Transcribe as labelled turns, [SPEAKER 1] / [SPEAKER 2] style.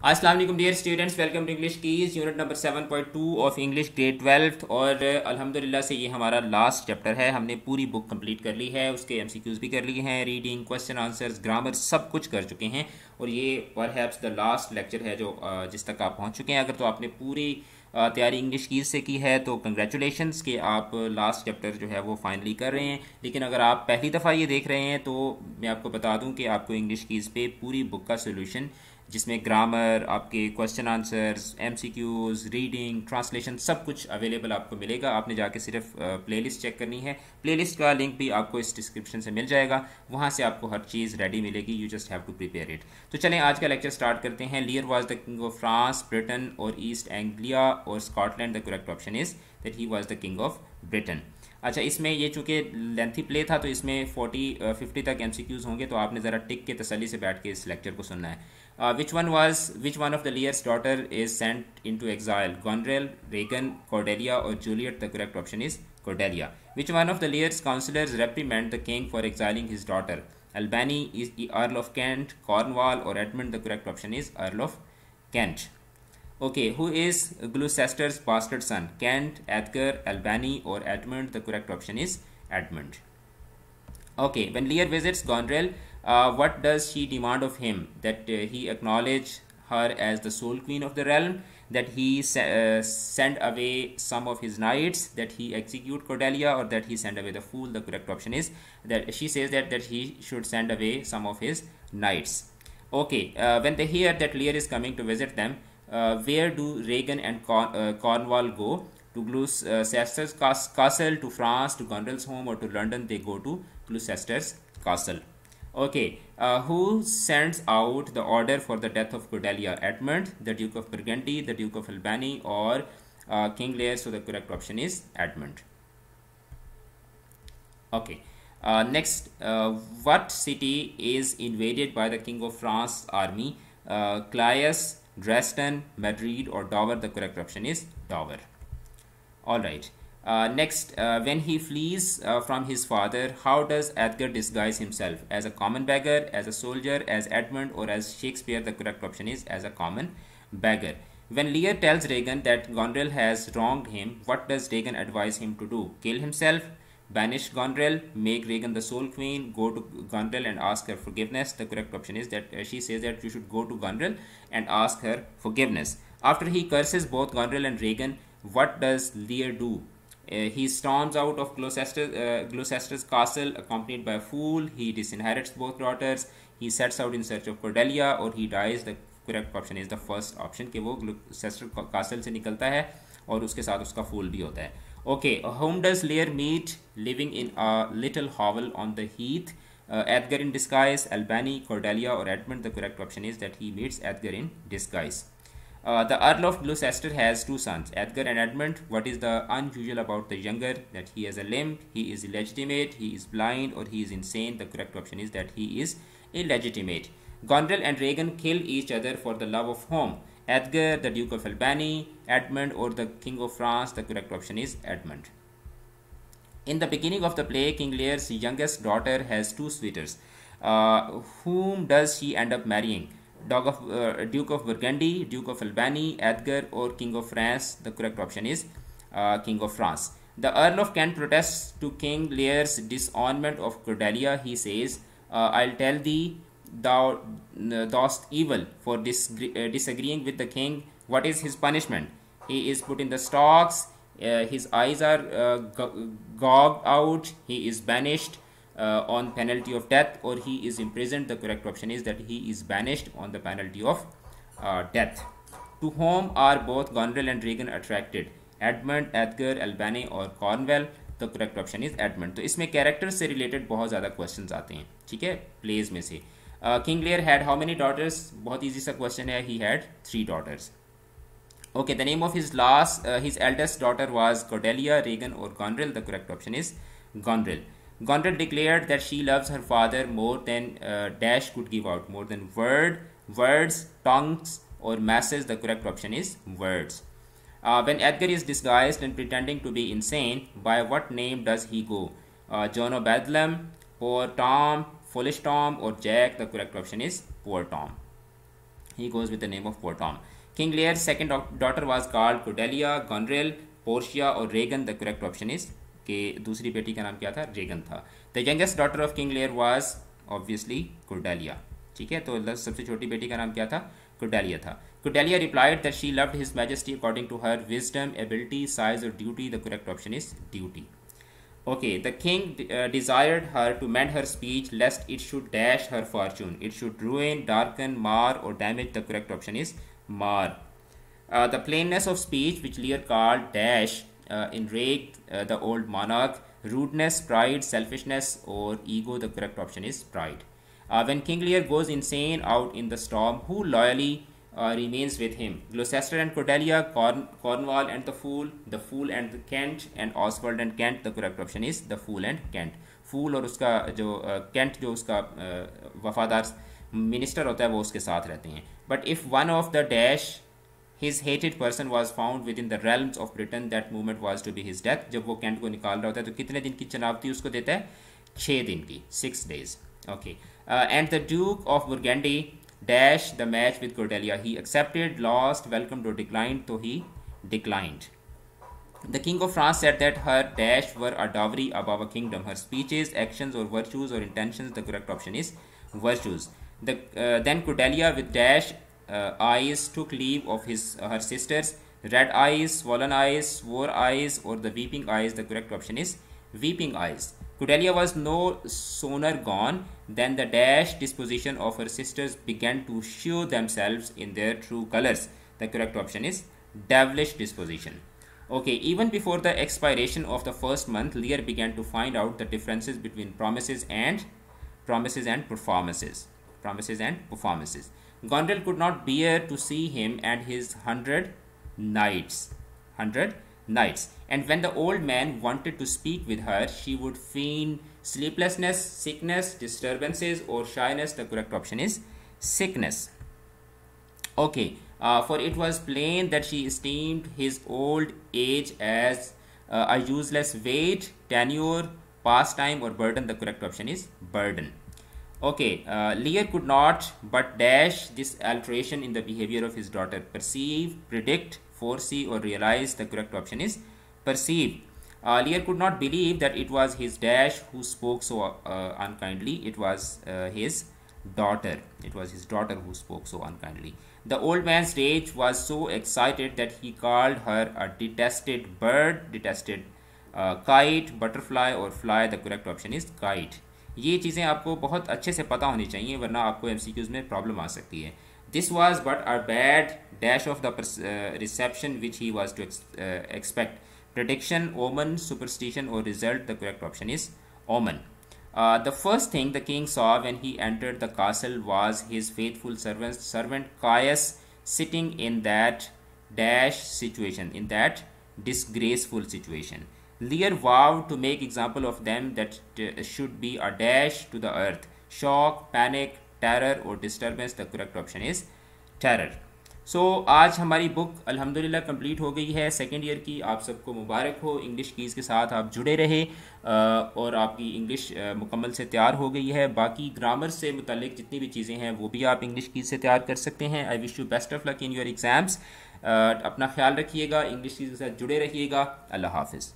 [SPEAKER 1] अस्सलाम वालेकुम dear students welcome to English keys unit number 7.2 of English grade twelfth और अल्हम्दुलिल्लाह से ये हमारा लास्ट चैप्टर है, हमने पूरी बुक कंप्लीट कर ली है, उसके एमसीक्यूज भी कर लिए हैं रीडिंग क्वेश्चन आंसर्स ग्रामर सब कुछ कर चुके हैं, और ये पर द लास्ट लेक्चर है जो जिस तक आप पहुँच चुके हैं, अगर तो आपने पूरी तैयारी इंग्लिश कीज से की है तो कंग्रेचुलेशन कि आप लास्ट चैप्टर जो है वो फाइनली कर रहे हैं, लेकिन अगर आप पहली दफ़ा ये देख रहे हैं तो मैं आपको बता दूँ कि आपको इंग्लिश कीज पे पूरी बुक का सोल्यूशन जिसमें ग्रामर आपके question answers MCQs reading translation सब कुछ अवेलेबल आपको मिलेगा। आपने जाके सिर्फ़ प्लेलिस्ट चेक करनी है। प्लेलिस्ट का लिंक भी आपको इस डिस्क्रिप्शन से मिल जाएगा। वहाँ से आपको हर चीज़ रेडी मिलेगी। You just have to prepare it तो चलें, आज का लेक्चर स्टार्ट करते हैं। Lear was the king of France Britain और ईस्ट एंग्लिया और Scotland the correct option is that he was the king of Britain अच्छा इसमें ये चूँकि लेंथी प्ले था तो इसमें फोर्टी फिफ्टी तक एम होंगे तो आपने ज़रा टिक के तसली से बैठ के इस लेक्चर को सुनना है। Uh, which one was which one of the Lear's daughter is sent into exile? Goneril, Regan, Cordelia, or Juliet? The correct option is Cordelia. Which one of the Lear's counselors reprimand the king for exiling his daughter? Albany is the Earl of Kent, Cornwall, or Edmund? The correct option is Earl of Kent. Okay, who is Gloucester's bastard son? Kent, Edgar, Albany, or Edmund? The correct option is Edmund. Okay, when Lear visits Goneril, uh, what does she demand of him? That uh, he acknowledge her as the sole queen of the realm, that he uh, send away some of his knights, that he execute Cordelia, or that he send away the fool. The correct option is that she says that, that he should send away some of his knights. Okay, uh, when they hear that Lear is coming to visit them, uh, where do Regan and Corn uh, Cornwall go? To Gloucester's castle, to France, to Goneril's home, or to London, they go to Gloucester's castle. Okay, uh, who sends out the order for the death of Cordelia? Edmund, the Duke of Burgundy, the Duke of Albany, or uh, King Lear? So the correct option is Edmund. Okay. Uh, next, uh, what city is invaded by the King of France army? Uh, Dresden, Madrid, or Dover? The correct option is Dover. All right. Uh, next, uh, when he flees uh, from his father, how does Edgar disguise himself? As a common beggar, as a soldier, as Edmund, or as Shakespeare? The correct option is as a common beggar. When Lear tells Regan that Goneril has wronged him, what does Regan advise him to do? Kill himself, banish Goneril, make Regan the sole queen, go to Goneril and ask her forgiveness. The correct option is that uh, she says that you should go to Goneril and ask her forgiveness. After he curses both Goneril and Regan, what does Lear do? Uh, he storms out of Gloucester, uh, Gloucester's castle accompanied by a fool. He disinherits both daughters. He sets out in search of Cordelia or he dies. The correct option is the first option कि वो Gloucester castle से निकलता है और उसके साथ उसका fool भी होता है. Okay, whom does Lear meet living in a little hovel on the heath? Uh, Edgar in disguise, Albany, Cordelia or Edmund. The correct option is that he meets Edgar in disguise. Uh, the Earl of Gloucester has two sons, Edgar and Edmund. What is the unusual about the younger? That he has a limb, he is illegitimate, he is blind, or he is insane. The correct option is that he is illegitimate. Goneril and Regan kill each other for the love of home. Edgar, the Duke of Albany, Edmund, or the King of France. The correct option is Edmund. In the beginning of the play, King Lear's youngest daughter has two suitors. Uh, whom does she end up marrying? Of, uh, Duke of Burgundy, Duke of Albany, Edgar, or King of France. The correct option is uh, King of France. The Earl of Kent protests to King Lear's disownment of Cordelia. He says, uh, I'll tell thee, thou uh, dost evil for uh, disagreeing with the king. What is his punishment? He is put in the stocks. Uh, his eyes are gouged out. He is banished uh, on penalty of death or he is imprisoned the correct option is that he is banished on the penalty of death to whom are both Goneril and Reagan attracted Edmund Edgar Albany और Cornwell तो correct option is Edmund तो इसमें character से related बहुत ज़्यादा question आते हैं ठीक है प्लेज में से king Lear had how many daughters बहुत ईजी सा क्वेश्चन है he had three daughters okay the name of his last his eldest daughter was Cordelia Regan और Goneril the correct option is Goneril Goneril declared that she loves her father more than uh, Dash could give out, more than word, words, tongues, or masses. The correct option is words. Uh, when Edgar is disguised and pretending to be insane, by what name does he go? Uh, John of Bedlam, Poor Tom, Foolish Tom, or Jack? The correct option is Poor Tom. he goes with the name of poor Tom. King Lear's second daughter was called Cordelia, Goneril, Portia or Regan. The correct option is के दूसरी बेटी का नाम क्या था? Regan था। The youngest daughter of King Lear was obviously Cordelia ठीक है? तो सबसे छोटी बेटी का नाम क्या था? कुडालिया था। Cordelia replied that she loved his majesty according to her wisdom ability size और duty the correct option is duty okay the king desired her to mend her speech lest it should dash her fortune it should ruin darken mar और damage the correct option is mar the plainness of speech which Lear card dash enraged uh, the old monarch. Rudeness, pride, selfishness, or ego. The correct option is pride. Uh, when King Lear goes insane out in the storm, who loyally uh, remains with him. Gloucester and Cordelia, Corn Cornwall and the Fool, the Fool and the Kent, and Oswald and Kent. The correct option is the Fool and Kent. Fool और उसका जो cantt uh, जो उसका uh, वफादार minister होता है वो उसके साथ रहते हैं but if one of the dash his hated person was found with in the rails of Britain that movement was to be his death जब वो कैंट को निकाल रहा होता है तो कितने दिन की चुनावती उसको देता है छः दिन की six days okay and the Duke of बुरगेंडी dash the match with Cordelia. He accepted, lost, welcomed or declined, so he declined. The king of France said that her dash were a dowry above a kingdom. Her speeches, actions or virtues or intentions, the correct option is virtues. The, uh, then Cordelia with dash uh, eyes took leave of his uh, her sisters. Red eyes, swollen eyes, swore eyes or the weeping eyes, the correct option is weeping eyes. Cordelia was no sooner gone than the dash disposition of her sisters began to show themselves in their true colors. The correct option is devilish disposition. Okay, even before the expiration of the first month, Lear began to find out the differences between promises and promises and performances. Promises and performances. Goneril could not bear to see him and his hundred knights. Hundred nights. And when the old man wanted to speak with her, she would feign sleeplessness, sickness, disturbances, or shyness. The correct option is sickness. Okay, uh, for it was plain that she esteemed his old age as uh, a useless weight, tenure, pastime, or burden. The correct option is burden. Okay, uh, Lear could not but dash this alteration in the behavior of his daughter, perceive, predict, foresee or realize the correct option is perceive. Uh, Lear could not believe that it was his dash who spoke so uh, unkindly. It was uh, his daughter. It was his daughter who spoke so unkindly. The old man's rage was so excited that he called her a detested bird detested uh, kite butterfly or fly. The correct option is kite ये चीज़ें आपको बहुत अच्छे से पता होनी चाहिए, वरना आपको एम में प्रॉब्लम आ सकती है। This was but a bad dash of the reception which he was to expect prediction omen superstition और result the correct option is omen the first thing the king saw when he enter the castle was his faithful servant Caius sitting in that dash situation in that disgraceful situation Lear vowed to make example of them that should be a dash to the earth. Shock, panic, terror और disturbance the correct option is terror so आज हमारी book अल्हम्दुलिल्लाह complete हो गई है। Second year की आप सबको मुबारक हो। इंग्लिश कीज़ के साथ आप जुड़े रहे और आपकी इंग्लिश मुकम्मल से तैयार हो गई है। बाकी ग्रामर से मुतलिक जितनी भी चीज़ें हैं वो भी आप इंग्लिश कीज़ से तैयार कर सकते हैं। I wish you best of luck in your exams अपना ख्याल रखिएगा। इंग्लिश कीज़ के साथ जुड़े रहिएगा। अल्लाह हाफिज़।